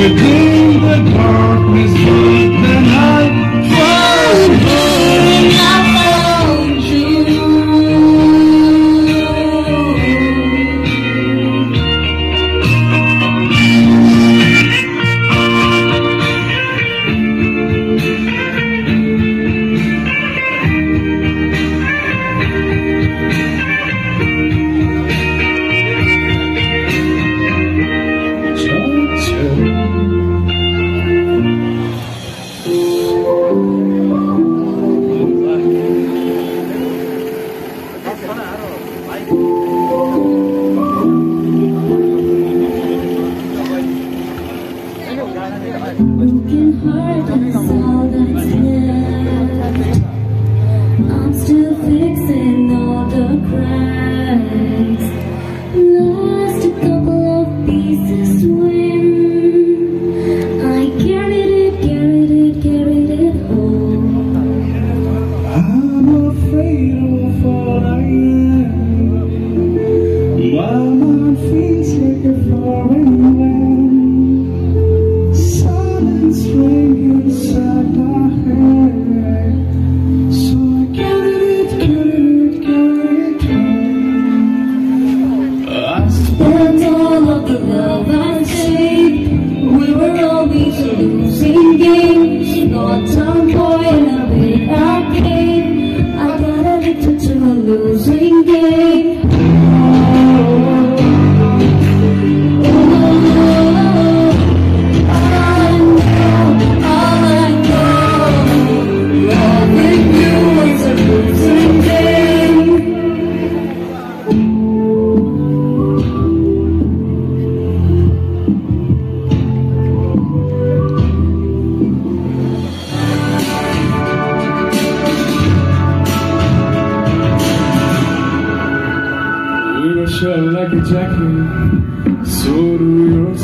redeem the darkness. broken heart, that's all that's like a jacket, so do yours.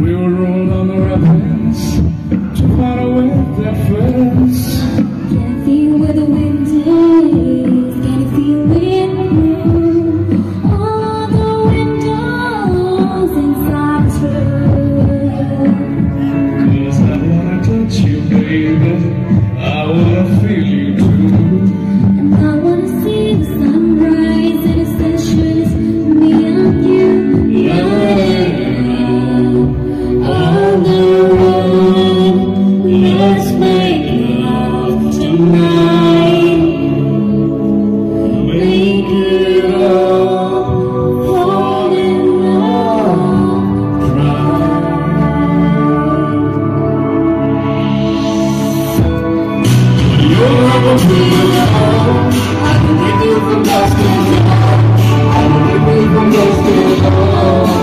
We will roll down the rapids to find a way that fits. I can give you from dusk till dawn. I can give you from dusk till dawn.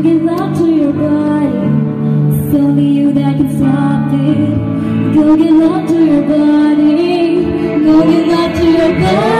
Go get love to your body. Tell me you that can stop it. To your body. Looking up to your body.